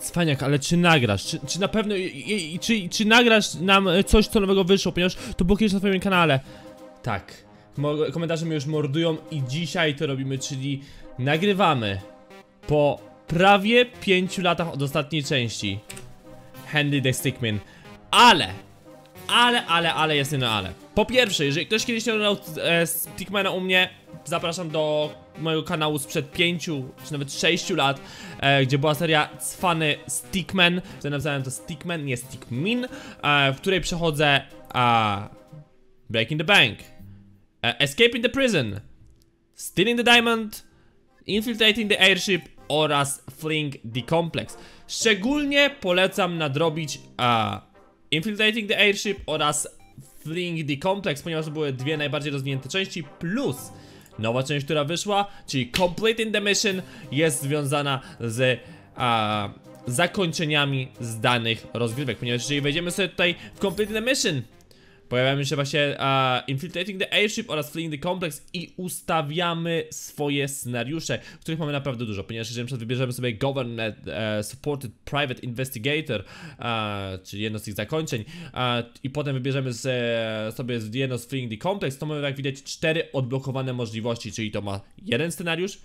Cwaniak, ale czy nagrasz? Czy, czy na pewno, i, i, czy, czy nagrasz nam coś, co nowego wyszło, ponieważ to było kiedyś na twoim kanale? Tak. Komentarze mnie już mordują i dzisiaj to robimy, czyli nagrywamy po prawie 5 latach od ostatniej części Handy the Stickmin. Ale, ale, ale, ale jest jedno ale. Po pierwsze, jeżeli ktoś kiedyś nie oglądał e, Stickmana u mnie, zapraszam do mojego kanału sprzed 5 czy nawet 6 lat, e, gdzie była seria Cwany Stickman, wtedy nazwałem to Stickman, nie Stickmin, e, w której przechodzę e, Breaking the Bank, e, Escaping the Prison, Stealing the Diamond, Infiltrating the Airship oraz Fleeing the Complex. Szczególnie polecam nadrobić e, Infiltrating the Airship oraz Fleeing the Complex, ponieważ to były dwie najbardziej rozwinięte części, plus nowa część, która wyszła, czyli Completing the Mission, jest związana z a, zakończeniami z danych rozgrywek, ponieważ jeżeli wejdziemy sobie tutaj w Completing the Mission, Pojawiamy się właśnie uh, Infiltrating the Airship oraz Fleeing the Complex i ustawiamy swoje scenariusze, których mamy naprawdę dużo, ponieważ jeżeli przykład wybierzemy sobie Government uh, Supported Private Investigator, uh, czyli jedno z tych zakończeń i potem wybierzemy z, sobie jedno z Fleeing the Complex, to mamy jak widać cztery odblokowane możliwości, czyli to ma jeden scenariusz,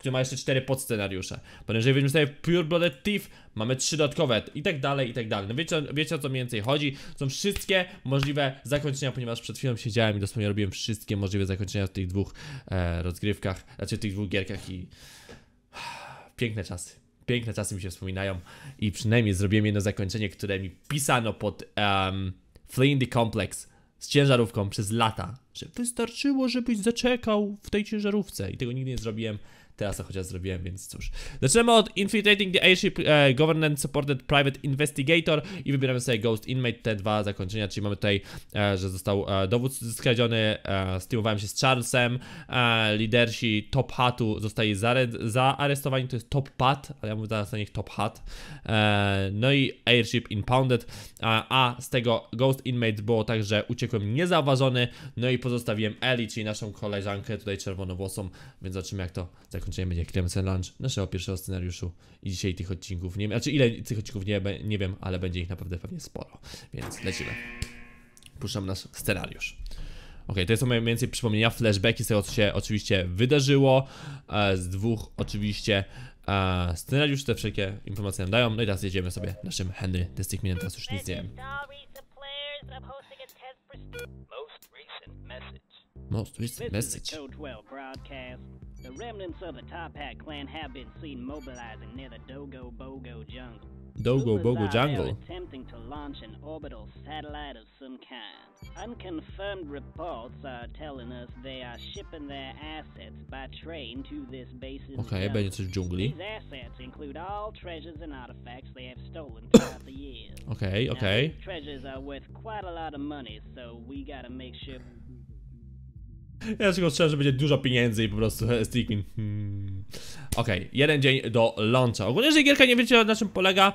który ma jeszcze cztery podscenariusze. Ponieważ jeżeli weźmiemy sobie Pure Blooded Thief, mamy trzy dodatkowe i tak dalej, i tak dalej. No wiecie, wiecie o co mniej więcej chodzi. Są wszystkie możliwe zakończenia, ponieważ przed chwilą siedziałem i dosłownie robiłem wszystkie możliwe zakończenia w tych dwóch e, rozgrywkach, znaczy w tych dwóch gierkach i... Piękne czasy. Piękne czasy mi się wspominają i przynajmniej zrobiłem jedno zakończenie, które mi pisano pod um, Fleeing the Complex z ciężarówką przez lata, że wystarczyło, żebyś zaczekał w tej ciężarówce i tego nigdy nie zrobiłem. Teraz to chociaż zrobiłem, więc cóż. Zaczynamy od Infiltrating the Airship e, Government Supported Private Investigator i wybieramy sobie Ghost Inmate, te dwa zakończenia, czyli mamy tutaj, e, że został e, dowód skradziony, e, steamowałem się z Charlesem, e, lidersi Top Hatu zostali zaaresztowani, to jest Top Pat, ale ja mówię teraz na nich Top Hat, e, no i Airship Impounded, a, a z tego Ghost Inmate było tak, że uciekłem niezauważony, no i pozostawiłem Ellie, czyli naszą koleżankę tutaj czerwonowłosą, więc zobaczymy jak to zakończy zakończenie będzie Clemson Lunch naszego pierwszego scenariuszu i dzisiaj tych odcinków, nie wiem, znaczy ile tych odcinków nie, nie wiem, ale będzie ich naprawdę pewnie sporo, więc lecimy. Puszczam nasz scenariusz. Ok, to są mniej więcej przypomnienia, flashbacki z tego, co się oczywiście wydarzyło, e, z dwóch oczywiście e, scenariuszy, te wszelkie informacje nam dają, no i teraz jedziemy sobie naszym Henry Destickminem, teraz już nic nie wiem. Most recent message. The remnants of the Top Hat clan have been seen mobilizing near the Dogo Bogo jungle. Dogo Bogo jungle. attempting to launch an orbital satellite of some kind. Unconfirmed reports are telling us they are shipping their assets by train to this base. okay, będzie coś w dżungli. These assets include all treasures and artifacts they have stolen throughout the years. Okay, okay. Now, treasures are worth quite a lot of money, so we gotta make sure ja tylko strzelam, że będzie dużo pieniędzy i po prostu Stickmin. Hmm. Okej, okay, jeden dzień do launcha. Ogólnie, jeżeli gierka nie wiecie na czym polega,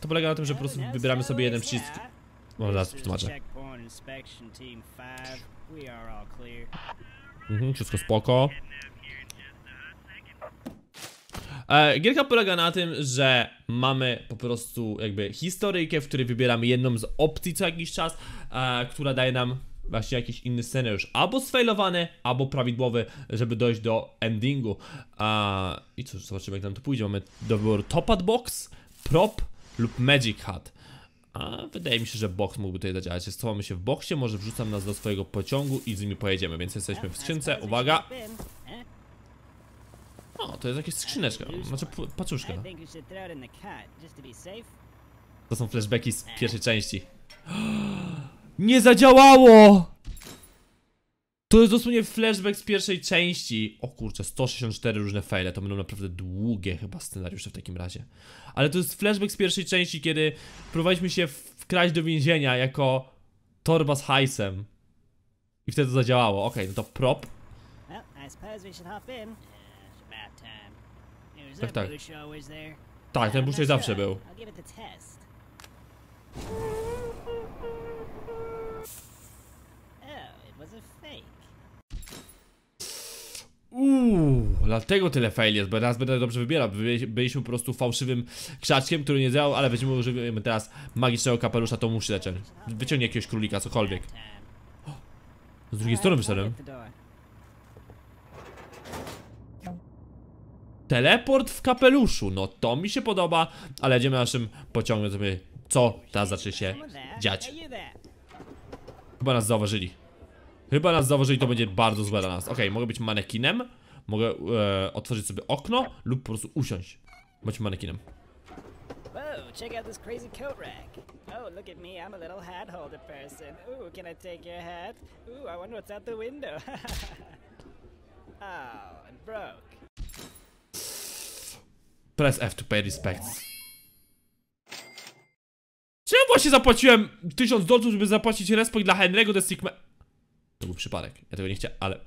to polega na tym, że po prostu wybieramy sobie jeden przycisk. Może zaraz przetłumaczę. Mhm, wszystko spoko. E, gierka polega na tym, że mamy po prostu jakby historyjkę, w której wybieramy jedną z opcji co jakiś czas, e, która daje nam właśnie jakiś inny scenariusz, albo sfailowany, albo prawidłowy, żeby dojść do endingu. A, I cóż, zobaczymy jak nam to pójdzie. Mamy do wyboru Topad Box, Prop lub Magic Hat. A wydaje mi się, że box mógłby tutaj zadziałać. Schowamy się w boksie, może wrzucam nas do swojego pociągu i z nimi pojedziemy, więc jesteśmy w skrzynce. Uwaga! O, to jest jakaś skrzyneczka, znaczy paczuszka. To są flashbacki z pierwszej części. Nie zadziałało! To jest dosłownie flashback z pierwszej części. O kurczę, 164 różne faile, to będą naprawdę długie chyba scenariusze w takim razie. Ale to jest flashback z pierwszej części, kiedy próbowaliśmy się wkraść do więzienia jako torba z hajsem. I wtedy to zadziałało. Okej, okay, no to prop. Tak, tak. Tak, ten busz zawsze był. Dlatego tyle fail jest, bo teraz będę dobrze wybierał. Byli- Byliśmy po prostu fałszywym krzaczkiem, który nie działał, ale weźmiemy użyjemy teraz magicznego kapelusza, to musi leczeń. Wyciągnij jakiegoś królika, cokolwiek. Z drugiej strony wyszedłem. Teleport w kapeluszu, no to mi się podoba, ale jedziemy naszym pociągiem co teraz zacznie się dziać. Chyba nas zauważyli. Chyba nas zauważyli, to będzie bardzo złe dla nas. Okej, mogę być manekinem, mogę e, otworzyć sobie okno lub po prostu usiąść. Bądź manekinem. Whoa, check out this crazy coat rack. Oh, look at me, I'm a little hat holder person. Ooh, can I take your hat? Ooh, I wonder what's out the window. oh, broke. Press F to pay respects. Czy ja właśnie zapłaciłem 1000 dolców, żeby zapłacić respekt dla Henry'ego de Stickman? To był przypadek, ja tego nie chciałem, ale...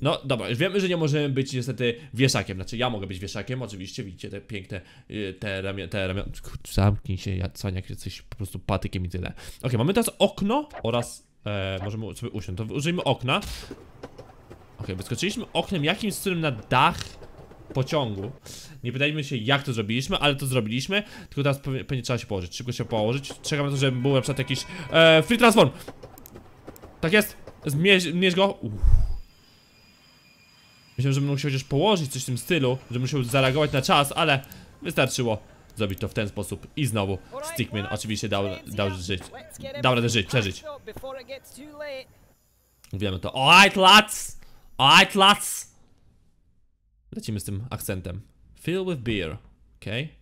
No dobra, już wiemy, że nie możemy być niestety wieszakiem, znaczy ja mogę być wieszakiem, oczywiście, widzicie te piękne, y, te ramiona, te ramiona, zamknij się, ja cwaniak jesteś po prostu patykiem i tyle. Okej, mamy teraz okno oraz, e, możemy sobie usiąść, to użyjmy okna. Okej, wyskoczyliśmy oknem jakimś cudem na dach pociągu. Nie pytajmy się jak to zrobiliśmy, ale to zrobiliśmy. Tylko teraz pewnie, pewnie trzeba się położyć. Szybko się położyć. Czekam na to, żeby był na przykład jakiś e, free transform. Tak jest. Zmierz, go. Uff. Myślałem, że będę musiał chociaż położyć coś w tym stylu, że musiał zareagować na czas, ale wystarczyło zrobić to w ten sposób. I znowu Stickman oczywiście dał, dał żyć. Dał radę żyć, przeżyć. Wiemy to. Alright, lads! Alright, lads! Lecimy z tym akcentem. Fill with beer. Okej.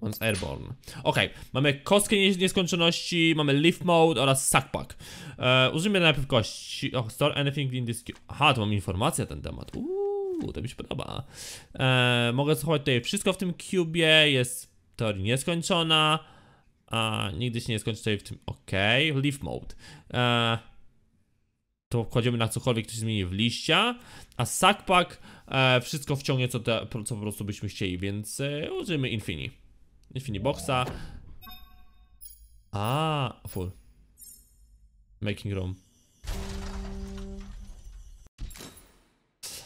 Once airborne. Okej, mamy kostkę nie- nieskończoności, mamy leaf mode oraz sackpack. E, użyjmy najpierw kości. Oh, store anything in this cube. Aha, to mam informację na ten temat. Uuu, to mi się podoba. E, mogę schować tutaj wszystko w tym cubie, jest teoria nieskończona. A nigdy się nie skończy tutaj w tym. Okej, leaf mode. E, to kładziemy na cokolwiek, co się zmieni w liścia, a sackpack e, wszystko wciągnie, co, te, co po prostu byśmy chcieli, więc e, użyjmy Infini. Infini Boxa. A, full. Making room.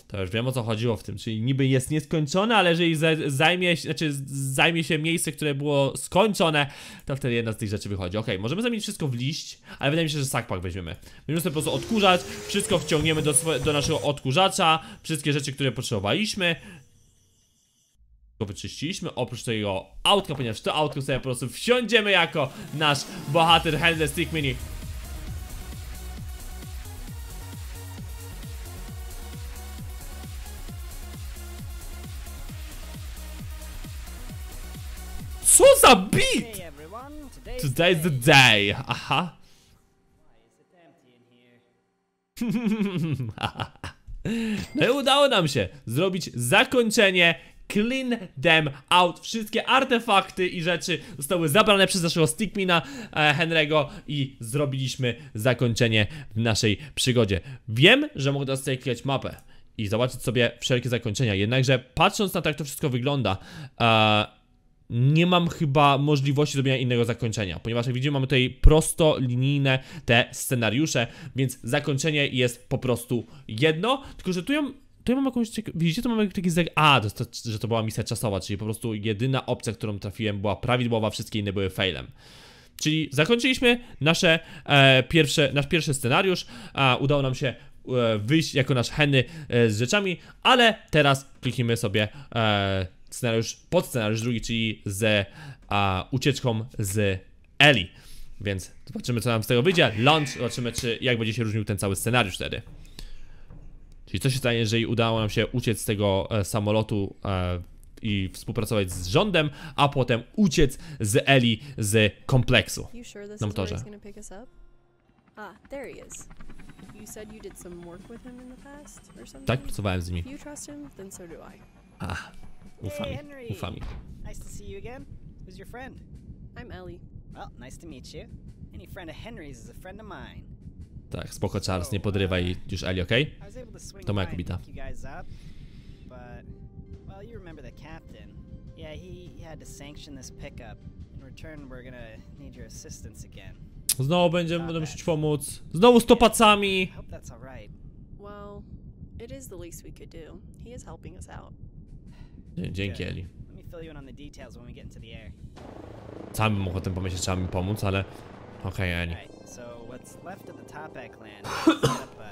To już wiem o co chodziło w tym, czyli niby jest nieskończone, ale jeżeli za- zajmie, znaczy zajmie się miejsce, które było skończone, to wtedy jedna z tych rzeczy wychodzi. Okej, możemy zamienić wszystko w liść, ale wydaje mi się, że sackpack weźmiemy. Będziemy sobie po prostu odkurzać, wszystko wciągniemy do, do naszego odkurzacza, wszystkie rzeczy, które potrzebowaliśmy. Go wyczyściliśmy, oprócz tego autka, ponieważ to autko sobie po prostu wsiądziemy jako nasz bohater Handle Stick Mini. Co za beat! Today's the day. Aha. No i udało nam się zrobić zakończenie Clean them out. Wszystkie artefakty i rzeczy zostały zabrane przez naszego Stickmina e, Henry'ego i zrobiliśmy zakończenie w naszej przygodzie. Wiem, że mogę teraz klikać mapę i zobaczyć sobie wszelkie zakończenia, jednakże patrząc na to, jak to wszystko wygląda, e, nie mam chyba możliwości zrobienia innego zakończenia, ponieważ jak widzimy mamy tutaj prosto linijne te scenariusze, więc zakończenie jest po prostu jedno, tylko że tu ja, tu ja mam jakąś cieka- widzicie, tu mamy taki zeg... A, to, to, że to była misja czasowa, czyli po prostu jedyna opcja, którą trafiłem była prawidłowa, wszystkie inne były failem. Czyli zakończyliśmy nasze e, pierwsze, nasz pierwszy scenariusz, a udało nam się e, wyjść jako nasz Henry e, z rzeczami, ale teraz kliknijmy sobie e, scenariusz, podscenariusz drugi, czyli z a, ucieczką z Eli. Więc zobaczymy co nam z tego wyjdzie. Launch, zobaczymy czy jak będzie się różnił ten cały scenariusz wtedy. Czyli co się stanie, jeżeli udało nam się uciec z tego e, samolotu e, i współpracować z rządem, a potem uciec z Eli z kompleksu. Na motorze. Ah, there he is. You said you did some work with him in the past, or something? Tak, pracowałem z nimi. If you trust him, then so do I. A, ufami, Hey, Henry. ufami. Nice to see you again. Who's your friend? I'm Ellie. Well, nice to meet you. Any friend of Henry's is a friend of mine. Tak, spoko Charles, nie podrywaj już Eli, okej? Able to moja kobita. Znowu będziemy, będę musieć pomóc. Znowu z topacami. I hope that's all right. Well, It is the least we could do. He is helping us out. Dzie- Dzięki Eli. Sam bym mógł o tym pomyśleć, trzeba mi pomóc, ale... Okej, Eli. Alright, so what's left of the up uh,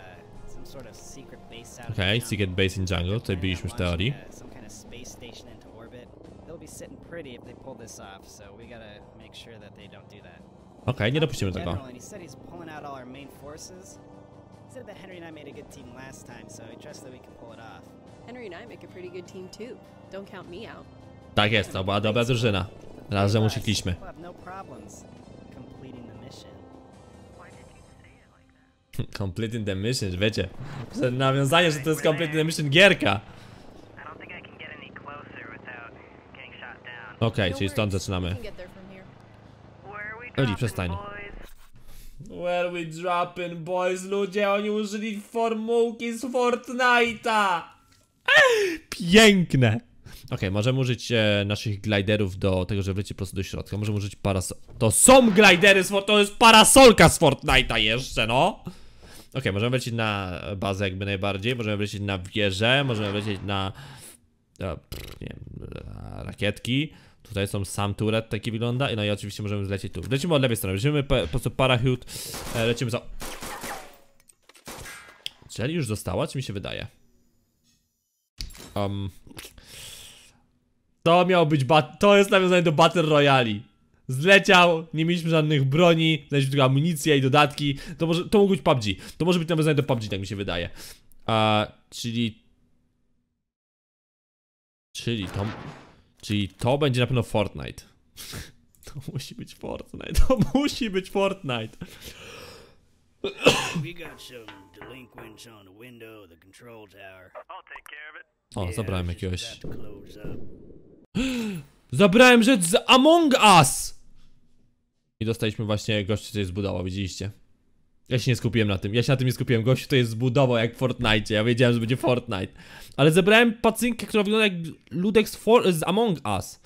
some sort of secret base out in the Secret Base in Jungle, tutaj byliśmy w launching, teorii. uh, some kind of space station into orbit. They'll be sitting pretty if they pull this off, so we gotta make sure that they don't do that. Okej, nie dopuścimy tego. General, and he said he's pulling out all our main forces. He said that Henry and I made a good team last time, so he trusts that we can pull it off. Henry and I make a pretty good team too. Don't count me out. Tak jest, to była dobra drużyna. Razem uciekliśmy. Completing the mission, wiecie. Że Nawiązanie, że to jest Completing the mission gierka. Okej, No czyli stąd worries. zaczynamy. Eli, dropping, przestań. boys? Where we dropping, boys? Ludzie, oni użyli formułki z Fortnite'a! Piękne! Okej, możemy użyć e, naszych gliderów do tego, żeby wlecieć prosto do środka. Możemy użyć parasol... To są glidery z Fort... To jest parasolka z Fortnite'a jeszcze, no! Okej, możemy lecieć na bazę jakby najbardziej, możemy lecieć na wieżę, możemy lecieć na... Pff, nie wiem, rakietki. Tutaj są sam turret, taki wygląda. No i oczywiście możemy zlecieć tu. Lecimy od lewej strony, lecimy po, po prostu parachute, e, lecimy za... Czy Eli już została, czy mi się wydaje? Um... To miał być bat... To jest nawiązanie do Battle Royale. Zleciał, nie mieliśmy żadnych broni, znaleźliśmy tylko amunicję i dodatki. To może, to mógł być PUBG. To może być nawiązanie do PUBG, tak mi się wydaje. A, czyli... Czyli to... Czyli to będzie na pewno Fortnite. To musi być Fortnite. To musi być Fortnite. We got some delinquents on the window of the control tower. I'll take care of it. O, zabrałem jakiegoś. Zabrałem rzecz z Among Us! I dostaliśmy właśnie gościu, co jest zbudował, widzieliście? Ja się nie skupiłem na tym, ja się na tym nie skupiłem. Gościu to jest zbudował jak w Fortnite. Ja wiedziałem, że będzie Fortnite. Ale zebrałem pacynkę, która wygląda jak ludek z, For z Among Us.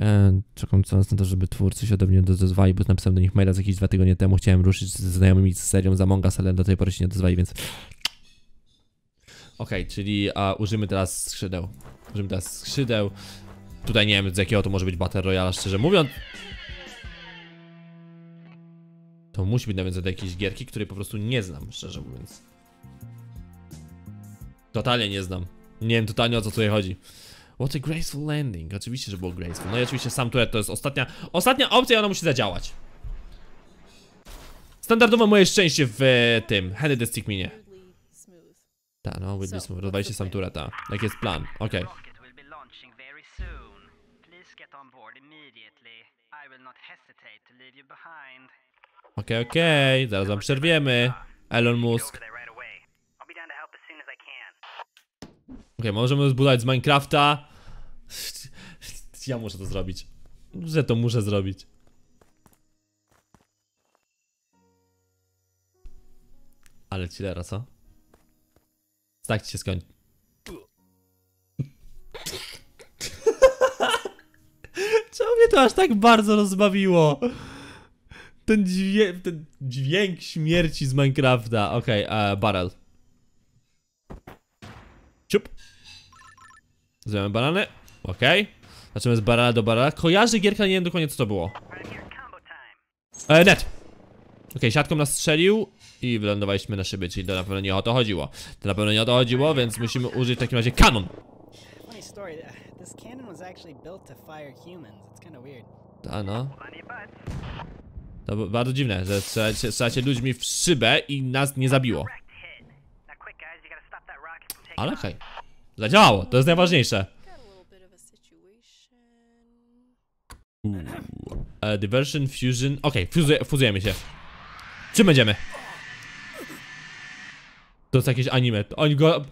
E, czekam coraz na to, żeby twórcy się ode mnie odezwali, bo napisałem do nich maila z jakieś dwa tygodnie temu. Chciałem ruszyć ze znajomymi z serią z Among Us, ale do tej pory się nie odezwali, więc... Okej, czyli a, użyjmy teraz skrzydeł. Użyjmy teraz skrzydeł. Tutaj nie wiem z jakiego to może być Battle Royale, szczerze mówiąc. To musi być nawiązane do jakiejś gierki, której po prostu nie znam, szczerze mówiąc. Totalnie nie znam. Nie wiem totalnie o co tutaj chodzi. What a graceful landing. Oczywiście, że było graceful. No i oczywiście sam turret to jest ostatnia, ostatnia opcja i ona musi zadziałać. Standardowo moje szczęście w e, tym, Handy the. Weirdly smooth. Tak, no, Whitney So, Smooth, rozwaliście sam tureta. Jaki jest plan? Okej. Rocket you behind. Okej, okej, zaraz wam przerwiemy. Elon Musk. Okej, możemy zbudować z Minecrafta. Ja muszę to zrobić. Że to muszę zrobić. Ale chillera, co? Tak ci się skończy. Czemu mnie to aż tak bardzo rozbawiło? Ten dźwięk, ten dźwięk śmierci z Minecrafta. Okej, okay, barrel. Ciup. Zjemy banany. Okej. Zaczynamy z barana do barana. Kojarzy gierka, nie wiem dokładnie co to było. E, net. Okej, siatką nas strzelił i wylądowaliśmy na szyby, czyli to na pewno nie o to chodziło. To na pewno nie o to chodziło, więc musimy użyć w takim razie kanon. Uh. Ta no. To bardzo dziwne, że strzelacie, strzelacie ludźmi w szybę i nas nie zabiło. Ale okej. Zadziałało, to jest najważniejsze. E, diversion, fusion. Okej, fuzuje, fuzujemy się. Czym będziemy? To jest jakieś anime. Oni go.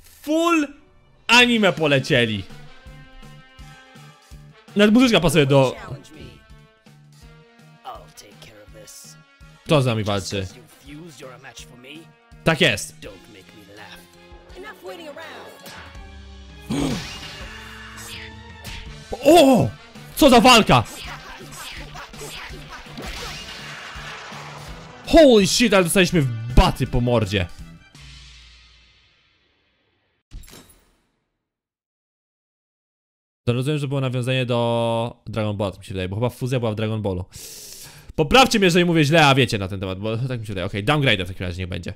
Full anime polecieli. Nawet muzyczka pasuje do. Kto z nami walczy? Tak jest. O! Co za walka! Holy shit, ale dostaliśmy w baty po mordzie. To rozumiem, że było nawiązanie do Dragon Ball, mi się wydaje, bo chyba fuzja była w Dragon Ballu. Poprawcie mnie, jeżeli mówię źle, a wiecie na ten temat, bo tak mi się wydaje. Okej, downgrade w takim razie nie będzie.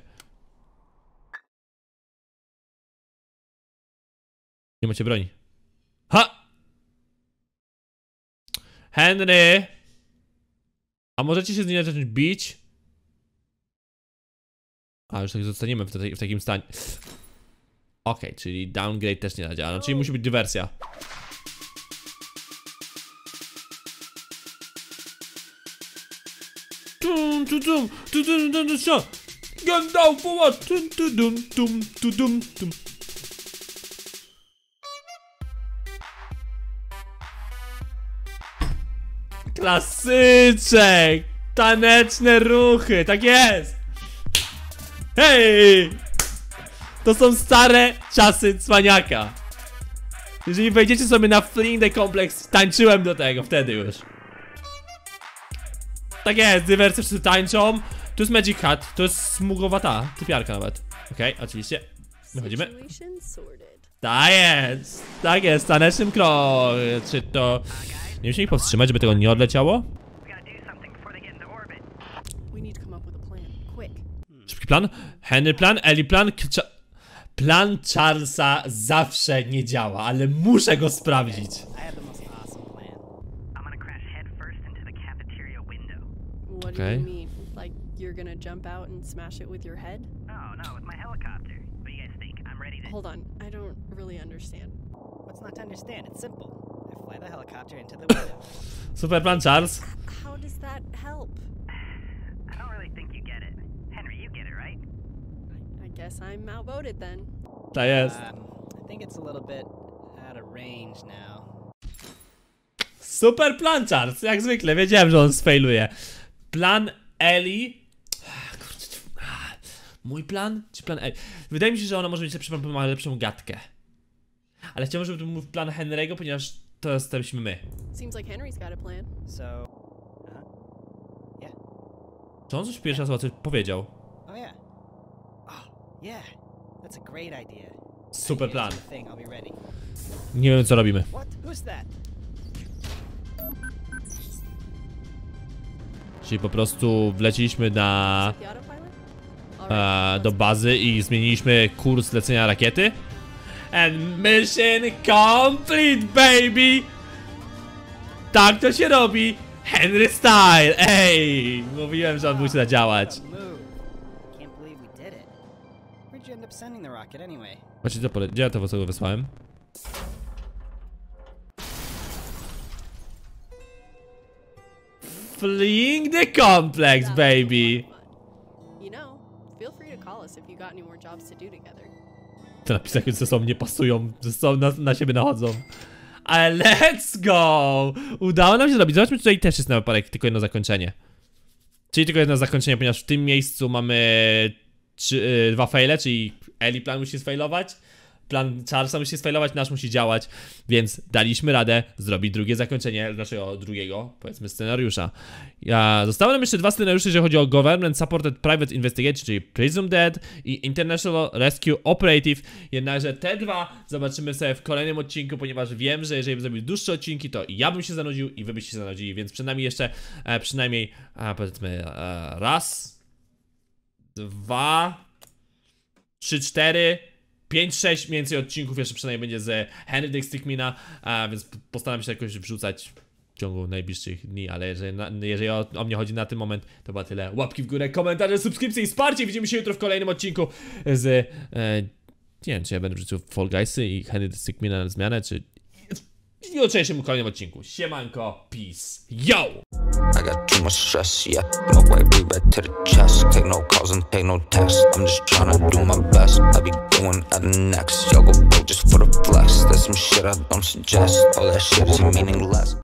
Nie macie broni. Ha! Henry! A możecie się z niej zacząć bić? A, już tak zostaniemy w, w takim stanie. Okej, czyli downgrade też nie zadziała, no, czyli musi być dywersja. Tum, tu, tum, tu, tum, tum, tum, tum. What? Tum. Klasyczek! Taneczne ruchy, tak jest! Hej! To są stare czasy cwaniaka. Jeżeli wejdziecie sobie na Fling the Complex, tańczyłem do tego, wtedy już. Tak jest, dywersje wszyscy tańczą. Tu jest Magic Hat, to jest smugowa ta, typiarka nawet. Okej, oczywiście. Wychodzimy. Tak jest, tak jest, tanecznym krok. Czy to... Nie musi ich powstrzymać, żeby tego nie odleciało? Szybki plan? Henry plan? Eli plan? Plan Charlesa zawsze nie działa, ale muszę go sprawdzić. What Okay. do you mean? Like you're gonna jump out and smash it with your head? Oh no, with my helicopter. What do you guys think? I'm ready to. Hold on, I don't really understand. What's not to understand? It's simple. I fly the helicopter into the window. Super plan Charles. How does that help? I don't really think you get it. Henry, you get it, right? I guess I'm outvoted then. Tak jest. um, I think it's a little bit out of range now. Super plan Charles, jak zwykle, wiedziałem, że on sfailuje. Plan Eli... Mój plan? Czy plan Eli? Wydaje mi się, że ona może mieć lepszy plan, bo ma lepszą gadkę. Ale chciałbym, żeby to był plan Henry'ego, ponieważ to jesteśmy my. Seems like Henry's got a plan. So, uh, yeah. Czy on coś pierwszy raz o coś powiedział? Oh yeah. Oh yeah. That's a great idea. Super plan. Nie wiem, co robimy. What? Who's that? Czyli po prostu wleciliśmy na... E, do bazy i zmieniliśmy kurs lecenia rakiety. And mission complete, baby! Tak to się robi! Henry Style! Ej! Mówiłem, że on musi zadziałać. Anyway? Właśnie to pole... Gdzie ja to wysłałem? Fleeing the complex, baby! You know, feel free to call us if you got any more jobs to do together. Te napisy ze sobą nie pasują, ze sobą na, na siebie nachodzą. Ale let's go! Udało nam się zrobić. Zobaczmy, tutaj też jest na wypadek tylko jedno zakończenie. Czyli tylko jedno zakończenie, ponieważ w tym miejscu mamy trzy, y, dwa faile, czyli Eli plan musi sfailować, plan Charlesa musi sfailować, nasz musi działać, więc daliśmy radę zrobić drugie zakończenie naszego drugiego, powiedzmy, scenariusza. Ja, zostały nam jeszcze dwa scenariusze, jeżeli chodzi o Government Supported Private Investigation, czyli Prism Dead i International Rescue Operative. Jednakże te dwa zobaczymy sobie w kolejnym odcinku, ponieważ wiem, że jeżeli bym zrobił dłuższe odcinki, to ja bym się zanudził i wy byście się zanudzili, więc przed nami jeszcze e, przynajmniej, e, powiedzmy, e, raz, dwa, trzy, cztery, pięć, sześć mniej więcej odcinków jeszcze przynajmniej będzie z Henry Stickmina, a więc postaram się jakoś wrzucać w ciągu najbliższych dni, ale jeżeli, jeżeli o, o mnie chodzi na ten moment, to chyba tyle. Łapki w górę, komentarze, subskrypcje i wsparcie. Widzimy się jutro w kolejnym odcinku z... E, nie wiem, czy ja będę wrzucił Fall Guysy i Henry Stickmina na zmianę, czy... W kolejnym odcinku. Siemanko, peace, yo! I got too much stress, yeah. No way, we back to the chest. Take no calls and take no texts. I'm just tryna do my best. I be going at the next. Y'all go broke just for the flex. That's some shit I don't suggest. All that shit is meaningless.